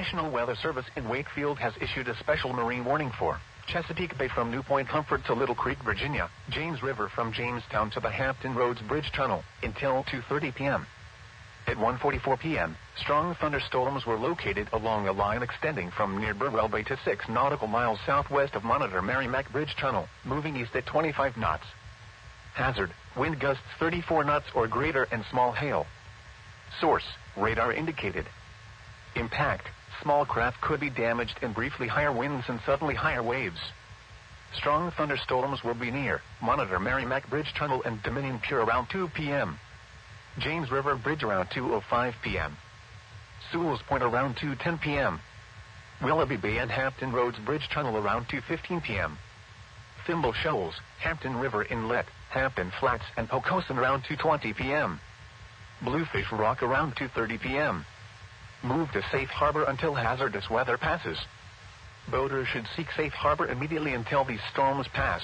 National Weather Service in Wakefield has issued a special marine warning for Chesapeake Bay from New Point Comfort to Little Creek, Virginia, James River from Jamestown to the Hampton Roads Bridge Tunnel until 2.30 p.m. At 1.44 p.m., strong thunderstorms were located along a line extending from near Burwell Bay to 6 nautical miles southwest of Monitor Merrimack Bridge Tunnel, moving east at 25 knots. Hazard, wind gusts 34 knots or greater and small hail. Source, radar indicated. Impact, small craft could be damaged and briefly higher winds and suddenly higher waves. Strong thunderstorms will be near. Monitor Merrimack Bridge Tunnel and Dominion Pier around 2 p.m. James River Bridge around 2.05 p.m. Sewell's Point around 2.10 p.m. Willoughby Bay and Hampton Roads Bridge Tunnel around 2.15 p.m. Thimble Shoals, Hampton River Inlet, Hampton Flats and Poquoson around 2.20 p.m. Bluefish Rock around 2.30 p.m. Move to safe harbor until hazardous weather passes. Boaters should seek safe harbor immediately until these storms pass.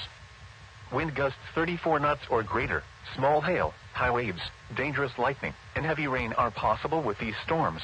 Wind gusts 34 knots or greater, small hail, high waves, dangerous lightning, and heavy rain are possible with these storms.